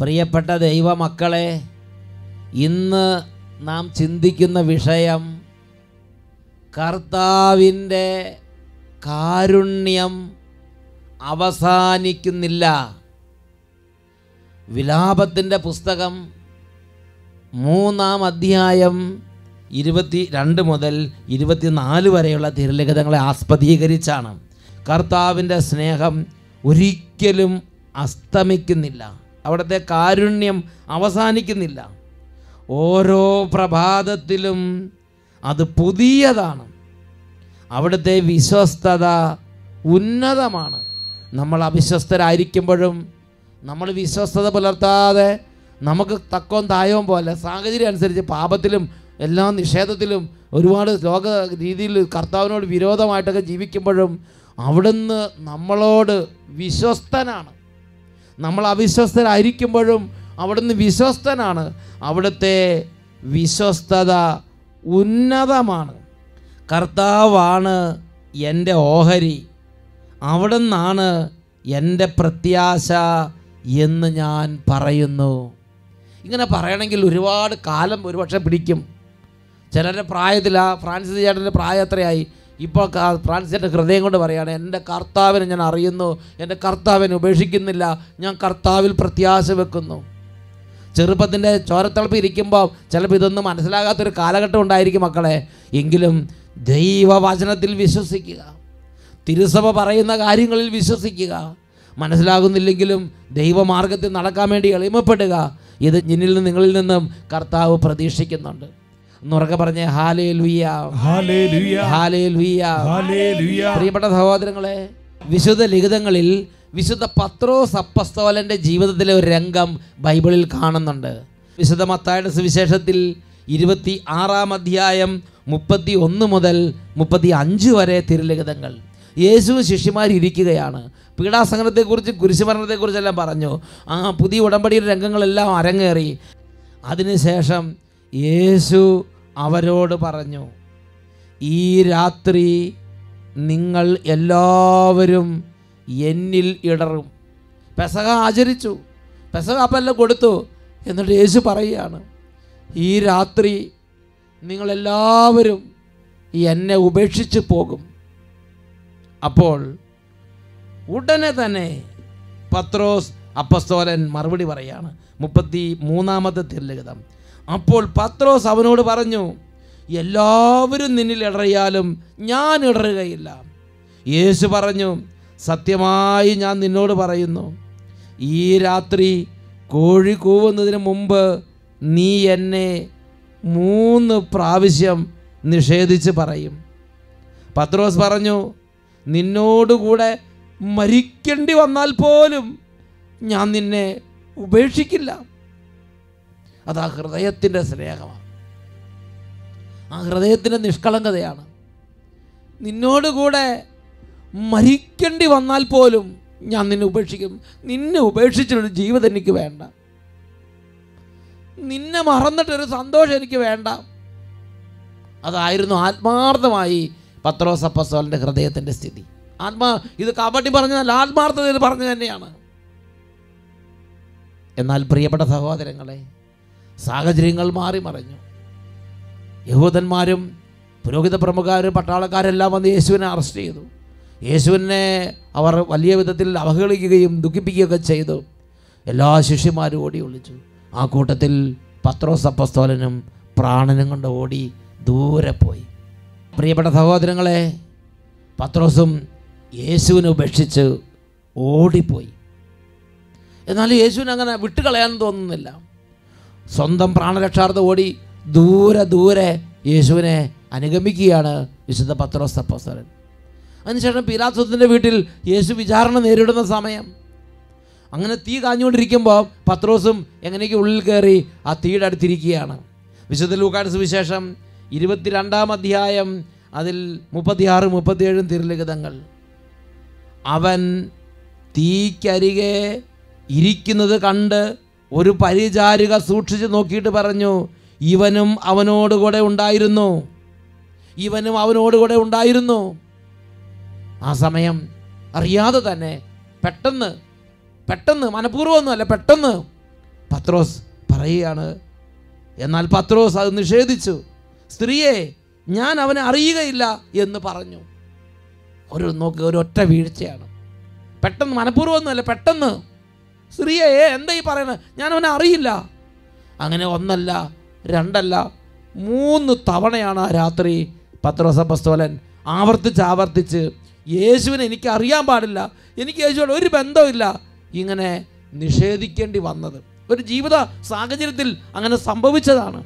പ്രിയപ്പെട്ട ദൈവമക്കളെ ഇന്ന് നാം ചിന്തിക്കുന്ന വിഷയം കർത്താവിന്റെ കാരുണ്യം അവസാനിക്കുന്നില്ല. വിലാപത്തിന്റെ പുസ്തകം മൂന്നാം അധ്യായം ഇരുപത്തി രണ്ട് മുതൽ ഇരുപത്തിനാല് വരെയുള്ള തിരലിഖിതങ്ങളെ ആസ്പദീകരിച്ചാണ് കർത്താവിന്റെ സ്നേഹം ഒരിക്കലും അസ്തമിക്കുന്നില്ല. അവിടുത്തെ കാരുണ്യം അവസാനിക്കുന്നില്ല. ഓരോ പ്രഭാതത്തിലും അത് പുതിയതാണ്. അവിടുത്തെ വിശ്വസ്തത ഉന്നതമാണ്. നമ്മൾ അവിശ്വസ്തരായിരിക്കുമ്പോഴും നമ്മൾ വിശ്വസ്തത പുലർത്താതെ നമുക്ക് തക്കവും തായവും പോലെ സാഹചര്യം അനുസരിച്ച് പാപത്തിലും എല്ലാ നിഷേധത്തിലും ഒരുപാട് ലോക രീതിയിൽ കർത്താവിനോട് വിരോധമായിട്ടൊക്കെ ജീവിക്കുമ്പോഴും അവിടുന്ന് നമ്മളോട് വിശ്വസ്തനാണ്. നമ്മൾ അവിശ്വസ്തരായിരിക്കുമ്പോഴും അവിടുന്ന് വിശ്വസ്തനാണ്. അവിടുത്തെ വിശ്വസ്തത ഉന്നതമാണ്. കർത്താവാണ് എന്റെ ഓഹരി. അവിടുന്നാണ് എന്റെ പ്രത്യാശ എന്ന് ഞാൻ പറയുന്നു. ഇങ്ങനെ പറയണമെങ്കിൽ ഒരുപാട് കാലം ഒരുപക്ഷെ പിടിക്കും. ചിലരുടെ പ്രായത്തിലാ ഫ്രാൻസിസ് ചേട്ടന്റെ പ്രായം എത്രയായി? ഇപ്പോൾ ഫ്രാൻസിന്റെ ഹൃദയം കൊണ്ട് പറയുകയാണ് എന്റെ കർത്താവിനെ ഞാൻ അറിയുന്നു എന്റെ കർത്താവിനെ ഉപേക്ഷിക്കുന്നില്ല ഞാൻ കർത്താവിൽ പ്രത്യാശ വെക്കുന്നു. ചെറുപ്പത്തിന്റെ ചോരത്തിളപ്പ് ഇരിക്കുമ്പോൾ ചിലപ്പോൾ ഇതൊന്നും മനസ്സിലാകാത്തൊരു കാലഘട്ടം ഉണ്ടായിരിക്കും മക്കളെ. എങ്കിലും ദൈവവചനത്തിൽ വിശ്വസിക്കുക തിരുസഭ പറയുന്ന കാര്യങ്ങളിൽ വിശ്വസിക്കുക മനസ്സിലാകുന്നില്ലെങ്കിലും ദൈവമാർഗത്തിൽ നടക്കാൻ വേണ്ടി എളിമപ്പെടുക ഇത് എന്നിൽ നിന്ന് നിങ്ങളിൽ നിന്നും കർത്താവ് പ്രതീക്ഷിക്കുന്നുണ്ട്. എന്നുറക്കെ പറഞ്ഞ് ഹാലേ ലുയ്യ ഹാലേ ലുയ്യ ഹല്ലേലൂയ പ്രിയപ്പെട്ട സഹോദരങ്ങളെ വിശുദ്ധ ലിഖിതങ്ങളിൽ വിശുദ്ധ പത്രോസ് അപ്പസ്തോലന്റെ ജീവിതത്തിലെ ഒരു രംഗം ബൈബിളിൽ കാണുന്നുണ്ട്. വിശുദ്ധ മത്തായുടെ സുവിശേഷത്തിൽ ഇരുപത്തി ആറാം അധ്യായം മുപ്പത്തി ഒന്ന് മുതൽ മുപ്പത്തി അഞ്ച് വരെ തിരുലിഖിതങ്ങൾ. യേശു ശിഷ്യമാരിയ്ക്കുകയാണ് പീഡാസംഗനത്തെക്കുറിച്ച് കുരിശുമരണത്തെക്കുറിച്ചെല്ലാം പറഞ്ഞു. ആ പുതിയ ഉടമ്പടിയുടെ രംഗങ്ങളെല്ലാം അരങ്ങേറി. അതിനുശേഷം യേശു അവരോട് പറഞ്ഞു ഈ രാത്രി നിങ്ങൾ എല്ലാവരും എന്നിൽ ഇടറും. പെസക ആചരിച്ചു പെസക അപ്പെല്ലാം കൊടുത്തു എന്നിട്ട് യേശു പറയുകയാണ് ഈ രാത്രി നിങ്ങളെല്ലാവരും എന്നെ ഉപേക്ഷിച്ച് പോകും. അപ്പോൾ ഉടനെ തന്നെ പത്രോസ് അപ്പസ്തോലൻ മറുപടി പറയാണ് മുപ്പത്തി മൂന്നാമത്തെ തിരലിഖിതം. അപ്പോൾ പത്രോസ് അവനോട് പറഞ്ഞു എല്ലാവരും നിന്നിൽ ഇടറിയാലും ഞാൻ ഇടറുകയില്ല. യേശു പറഞ്ഞു സത്യമായി ഞാൻ നിന്നോട് പറയുന്നു ഈ രാത്രി കോഴി കൂവുന്നതിന് മുമ്പ് നീ എന്നെ മൂന്ന് പ്രാവശ്യം നിഷേധിച്ച് പറയും. പത്രോസ് പറഞ്ഞു നിന്നോടുകൂടെ മരിക്കേണ്ടി വന്നാൽ പോലും ഞാൻ നിന്നെ ഉപേക്ഷിക്കില്ല. അത് ആ ഹൃദയത്തിന്റെ സ്നേഹമാണ്. ആ ഹൃദയത്തിന്റെ നിഷ്കളങ്കതയാണ്. നിന്നോടുകൂടെ മരിക്കേണ്ടി വന്നാൽ പോലും ഞാൻ നിന്നെ ഉപേക്ഷിക്കും. നിന്നെ ഉപേക്ഷിച്ചിട്ടൊരു ജീവിതം എനിക്ക് വേണ്ട. നിന്നെ മറന്നിട്ടൊരു സന്തോഷം എനിക്ക് വേണ്ട. അതായിരുന്നു ആത്മാർത്ഥമായി പത്രോസപ്പസോലിന്റെ ഹൃദയത്തിന്റെ സ്ഥിതി. ആത്മാ ഇത് കബഡി പറഞ്ഞതല്ല ഇത് പറഞ്ഞു തന്നെയാണ്. എന്നാൽ പ്രിയപ്പെട്ട സഹോദരങ്ങളെ സാഹചര്യങ്ങൾ മാറി മറിഞ്ഞു. യഹൂദന്മാരും പുരോഹിത പ്രമുഖരും പട്ടാളക്കാരെല്ലാം വന്ന് യേശുവിനെ അറസ്റ്റ് ചെയ്തു. യേശുവിനെ അവർ വലിയ വിധത്തിൽ അവഹേളിക്കുകയും ദുഃഖിപ്പിക്കുകയൊക്കെ ചെയ്തു. എല്ലാ ശിഷ്യന്മാരും ഓടി ഒളിച്ചു. ആ കൂട്ടത്തിൽ പത്രോസ് അപ്പസ്തോലനും പ്രാണനും കൊണ്ട് ഓടി ദൂരെ പോയി. പ്രിയപ്പെട്ട സഹോദരങ്ങളെ പത്രോസും യേശുവിനെ ഉപേക്ഷിച്ച് ഓടിപ്പോയി. എന്നാലും യേശുവിനെ അങ്ങനെ വിട്ടുകളയാൻ തോന്നുന്നില്ല. സ്വന്തം പ്രാണരക്ഷാർത്ഥം ഓടി ദൂരെ ദൂരെ യേശുവിനെ അനുഗമിക്കുകയാണ് വിശുദ്ധ പത്രോസ് അപ്പോസ്തലൻ. അതിനുശേഷം പീലാത്വത്തിന്റെ വീട്ടിൽ യേശു വിചാരണ നേരിടുന്ന സമയം. അങ്ങനെ തീ കാഞ്ഞുകൊണ്ടിരിക്കുമ്പോൾ പത്രോസും എങ്ങനെയൊക്കെ ഉള്ളിൽ കയറി ആ തീയുടെ അടുത്തിരിക്കുകയാണ്. വിശുദ്ധ ലൂക്കാട് സുവിശേഷം ഇരുപത്തിരണ്ടാം അധ്യായം അതിൽ മുപ്പത്തിയാറ് മുപ്പത്തിയേഴും തിരുലിഖിതങ്ങൾ. അവൻ തീക്കരികെ ഇരിക്കുന്നത് കണ്ട് ഒരു പരിചാരിക സൂക്ഷിച്ച് നോക്കിയിട്ട് പറഞ്ഞു ഇവനും അവനോടുകൂടെ ഉണ്ടായിരുന്നു. ഇവനും അവനോടുകൂടെ ഉണ്ടായിരുന്നു. ആ സമയം അറിയാതെ തന്നെ പെട്ടെന്ന് പെട്ടെന്ന് മനഃപൂർവമൊന്നുമല്ല പെട്ടെന്ന് പത്രോസ് പറയുകയാണ്. എന്നാൽ പത്രോസ് അത് നിഷേധിച്ചു. സ്ത്രീയെ ഞാൻ അവനെ അറിയുകയില്ല എന്ന് പറഞ്ഞു. ഒരു നോക്ക് ഒരു ഒറ്റ വീഴ്ചയാണ്. പെട്ടെന്ന് മനഃപൂർവമൊന്നുമല്ല പെട്ടെന്ന് സ്ത്രീയെ എന്താ ഈ പറയുന്നത് ഞാൻ അവനെ അറിയില്ല. അങ്ങനെ ഒന്നല്ല രണ്ടല്ല മൂന്ന് തവണയാണ് ആ രാത്രി പത്രോസപ്പസ്തോലൻ ആവർത്തിച്ച് ആവർത്തിച്ച് യേശുവിനെ എനിക്ക് അറിയാൻ പാടില്ല എനിക്ക് യേശുവിനോട് ഒരു ബന്ധമില്ല ഇങ്ങനെ നിഷേധിക്കേണ്ടി വന്നത്. ഒരു ജീവിത സാഹചര്യത്തിൽ അങ്ങനെ സംഭവിച്ചതാണ്.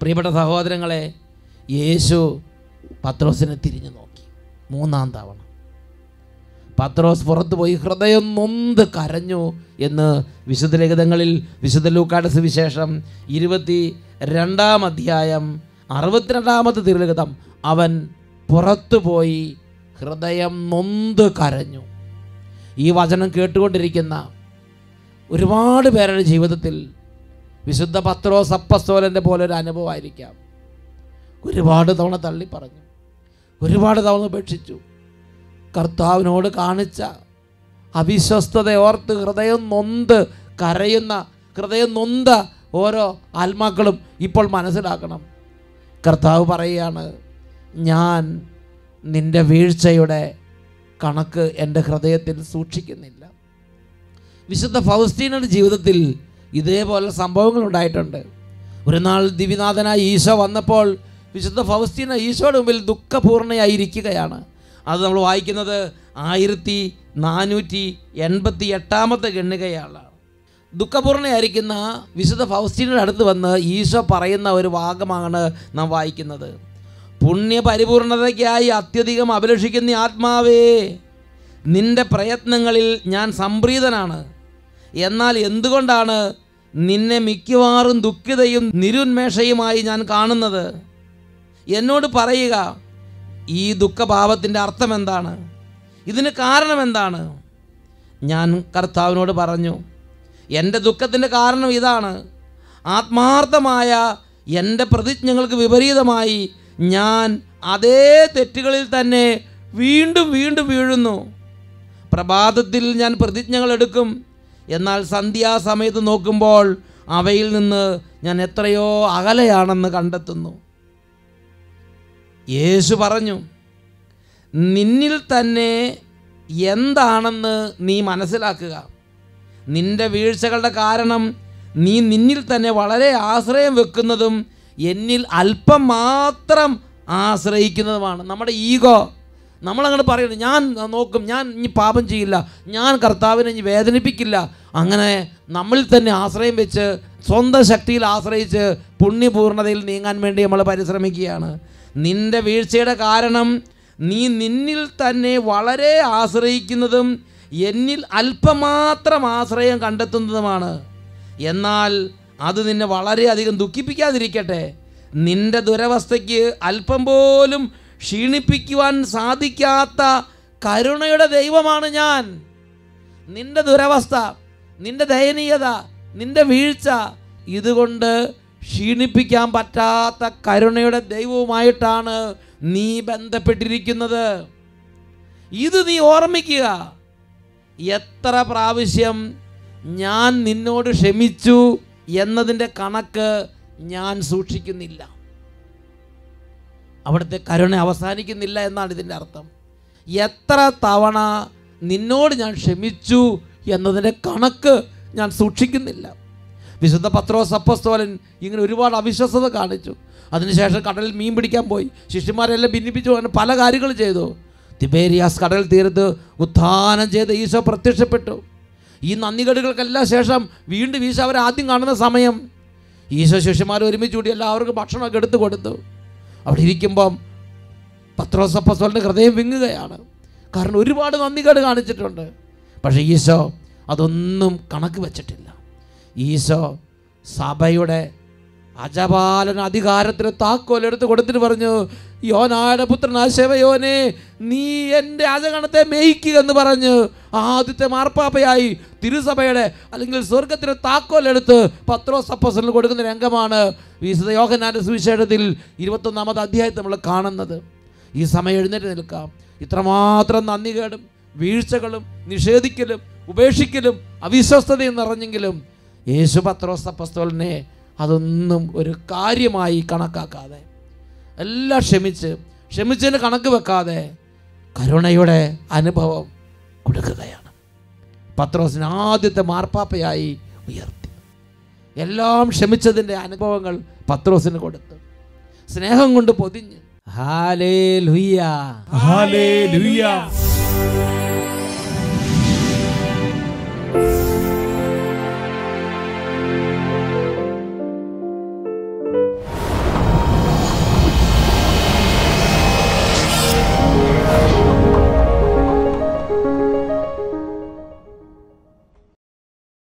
പ്രിയപ്പെട്ട സഹോദരങ്ങളെ യേശു പത്രോസിനെ തിരിഞ്ഞു നോക്കി. മൂന്നാം തവണ. പത്രോസ് പുറത്തു പോയി ഹൃദയം നൊന്ത് കരഞ്ഞു എന്ന് വിശുദ്ധ ലിഖിതങ്ങളിൽ വിശുദ്ധ ലൂക്കാട് സുവിശേഷം ഇരുപത്തി രണ്ടാം അധ്യായം അറുപത്തിരണ്ടാമത്തെ തിരുലിഖിതം അവൻ പുറത്തു പോയി ഹൃദയം നൊന്ത് കരഞ്ഞു. ഈ വചനം കേട്ടുകൊണ്ടിരിക്കുന്ന ഒരുപാട് പേരുടെ ജീവിതത്തിൽ വിശുദ്ധ പത്രോ സപ്പസ്തോലന്റെ പോലെ ഒരു അനുഭവമായിരിക്കാം. ഒരുപാട് തവണ തള്ളി പറഞ്ഞു ഒരുപാട് തവണ ഉപേക്ഷിച്ചു. കർത്താവിനോട് കാണിച്ച അവിശ്വസ്തത ഓർത്ത് ഹൃദയം നൊന്ത് കരയുന്ന ഹൃദയം നൊന്ത ഓരോ ആത്മാക്കളും ഇപ്പോൾ മനസ്സിലാക്കണം. കർത്താവ് പറയുകയാണ് ഞാൻ നിന്റെ വീഴ്ചയുടെ കണക്ക് എന്റെ ഹൃദയത്തിൽ സൂക്ഷിക്കുന്നില്ല. വിശുദ്ധ ഫൗസ്റ്റീനയുടെ ജീവിതത്തിൽ ഇതേപോലെ സംഭവങ്ങൾ ഉണ്ടായിട്ടുണ്ട്. ഒരു നാൾ ദിവിനാഥനായ ഈശോ വന്നപ്പോൾ വിശുദ്ധ ഫൗസ്റ്റീന ഈശോയുടെ മുമ്പിൽ ദുഃഖപൂർണയായിരിക്കുകയാണ് അത് നമ്മൾ വായിക്കുന്നത് ആയിരത്തി നാനൂറ്റി എൺപത്തി എട്ടാമത്തെ ഗണ്ണികയാണ് ദുഃഖപൂർണയായിരിക്കുന്ന വിശുദ്ധ ഫൗസ്റ്റീനയുടെ അടുത്ത് വന്ന് ഈശോ പറയുന്ന ഒരു ഭാഗമാണ് നാം വായിക്കുന്നത്. പുണ്യപരിപൂർണതയ്ക്കായി അത്യധികം അഭിലഷിക്കുന്ന ആത്മാവേ നിന്റെ പ്രയത്നങ്ങളിൽ ഞാൻ സംപ്രീതനാണ്. എന്നാൽ എന്തുകൊണ്ടാണ് നിന്നെ മിക്കവാറും ദുഃഖിതയും നിരുന്മേഷയുമായി ഞാൻ കാണുന്നത്? എന്നോട് പറയുക ഈ ദുഃഖഭാവത്തിന്റെ അർത്ഥം എന്താണ്? ഇതിന് കാരണം എന്താണ്? ഞാൻ കർത്താവിനോട് പറഞ്ഞു എന്റെ ദുഃഖത്തിന്റെ കാരണം ഇതാണ്. ആത്മാർത്ഥമായ എന്റെ പ്രതിജ്ഞകൾക്ക് വിപരീതമായി ഞാൻ അതേ തെറ്റുകളിൽ തന്നെ വീണ്ടും വീണ്ടും വീഴുന്നു. പ്രഭാതത്തിൽ ഞാൻ പ്രതിജ്ഞകൾ എടുക്കും. എന്നാൽ സന്ധ്യാസമയത്ത് നോക്കുമ്പോൾ അവയിൽ നിന്ന് ഞാൻ എത്രയോ അകലെയാണെന്ന് കണ്ടെത്തുന്നു. യേശു പറഞ്ഞു നിന്നിൽ തന്നെ എന്താണെന്ന് നീ മനസ്സിലാക്കുക. നിന്റെ വീഴ്ചകളുടെ കാരണം നീ നിന്നിൽ തന്നെ വളരെ ആശ്രയം വെക്കുന്നതും എന്നിൽ അല്പം മാത്രം ആശ്രയിക്കുന്നതുമാണ്. നമ്മുടെ ഈഗോ നമ്മളങ്ങോട്ട് പറയുന്നത് ഞാൻ നോക്കും ഞാൻ ഇനി പാപം ചെയ്യില്ല ഞാൻ കർത്താവിനെ ഇനി വേദനിപ്പിക്കില്ല. അങ്ങനെ നമ്മളിൽ തന്നെ ആശ്രയം വെച്ച് സ്വന്തം ശക്തിയിൽ ആശ്രയിച്ച് പുണ്യപൂർണതയിൽ നീങ്ങാൻ വേണ്ടി നമ്മൾ പരിശ്രമിക്കുകയാണ്. നിന്റെ വീഴ്ചയുടെ കാരണം നീ നിന്നിൽ തന്നെ വളരെ ആശ്രയിക്കുന്നതും എന്നിൽ അല്പമാത്രം ആശ്രയം കണ്ടെത്തുന്നതുമാണ്. എന്നാൽ അത് നിന്നെ വളരെയധികം ദുഃഖിപ്പിക്കാതിരിക്കട്ടെ. നിന്റെ ദുരവസ്ഥയ്ക്ക് അല്പം പോലും ക്ഷീണിപ്പിക്കുവാൻ സാധിക്കാത്ത കരുണയുടെ ദൈവമാണ് ഞാൻ. നിന്റെ ദുരവസ്ഥ നിന്റെ ദയനീയത നിന്റെ വീഴ്ച ഇതുകൊണ്ട് ക്ഷീണിപ്പിക്കാൻ പറ്റാത്ത കരുണയുടെ ദൈവവുമായിട്ടാണ് നീ ബന്ധപ്പെട്ടിരിക്കുന്നത്. ഇത് നീ ഓർമ്മിക്കുക. എത്ര പ്രാവശ്യം ഞാൻ നിന്നോട് ക്ഷമിച്ചു എന്നതിന്റെ കണക്ക് ഞാൻ സൂക്ഷിക്കുന്നില്ല. അവിടുത്തെ കരുണ അവസാനിക്കുന്നില്ല എന്നാണ് ഇതിന്റെ അർത്ഥം. എത്ര തവണ നിന്നോട് ഞാൻ ക്ഷമിച്ചു എന്നതിന്റെ കണക്ക് ഞാൻ സൂക്ഷിക്കുന്നില്ല. വിശുദ്ധ പത്രോസ് അപ്പസ്തോലൻ ഇങ്ങനെ ഒരുപാട് അവിശ്വസത കാണിച്ചു. അതിനുശേഷം കടലിൽ മീൻ പിടിക്കാൻ പോയി. ശിഷ്യന്മാരെല്ലാം ഭിന്നിപ്പിച്ചു. അങ്ങനെ പല കാര്യങ്ങളും ചെയ്തു. തിബേരിയാസ് കടൽ തീരത്ത് ഉത്ഥാനം ചെയ്ത് ഈശോ പ്രത്യക്ഷപ്പെട്ടു. ഈ നന്ദികേടുകൾക്കെല്ലാം ശേഷം വീണ്ടും ഈശോ അവരെ ആദ്യം കാണുന്ന സമയം. ഈശോ ശിഷ്യന്മാർ ഒരുമിച്ച് കൂടി എല്ലാവർക്കും ഭക്ഷണമൊക്കെ എടുത്തു കൊടുത്തു. അവിടെ ഇരിക്കുമ്പം പത്രോസപ്പസോലിന്റെ ഹൃദയം വിങ്ങുകയാണ്. കാരണം ഒരുപാട് നന്ദികേട് കാണിച്ചിട്ടുണ്ട്. പക്ഷേ ഈശോ അതൊന്നും കണക്ക് വെച്ചിട്ടില്ല. ഈശോ സഭയുടെ അജപാലന അധികാരത്തിന് താക്കോൽ എടുത്ത് കൊടുത്തിട്ട് പറഞ്ഞു യോനായുടെ പുത്രനാ ആശേവയോനെ നീ എന്റെ അജഗണത്തെ മേയിക്കുക എന്ന് പറഞ്ഞ്. ആദ്യത്തെ മാർപ്പാപ്പയായി തിരുസഭയുടെ അല്ലെങ്കിൽ സ്വർഗത്തിന് താക്കോൽ എടുത്ത് പത്രോസ് അപ്പോസ്റ്റലിന് കൊടുക്കുന്ന രംഗമാണ് വിശുദ്ധ യോഹനാന്റെ സുവിശേഷത്തിൽ ഇരുപത്തൊന്നാമത് അധ്യായത്തിൽ നമ്മൾ കാണുന്നത്. ഈ സമയം എഴുന്നേറ്റ് നിൽക്കാം. ഇത്രമാത്രം നന്ദി കേടും വീഴ്ചകളും നിഷേധിക്കലും ഉപേക്ഷിക്കലും അവിശ്വസ്തതയും നിറഞ്ഞെങ്കിലും യേശു പത്രോസ് അപ്പസ്തോലിനെ അതൊന്നും ഒരു കാര്യമായി കണക്കാക്കാതെ എല്ലാം ക്ഷമിച്ച് ക്ഷമിച്ചതിന് കണക്ക് വെക്കാതെ കരുണയുടെ അനുഭവം കൊടുക്കുകയാണ്. പത്രോസിന് ആദ്യത്തെ മാർപ്പാപ്പയായി ഉയർത്തി. എല്ലാം ക്ഷമിച്ചതിന്റെ അനുഭവങ്ങൾ പത്രോസിന് കൊടുത്തു സ്നേഹം കൊണ്ട് പൊതിഞ്ഞ്. ഹാലേ ലുയ്യ Hallelujah.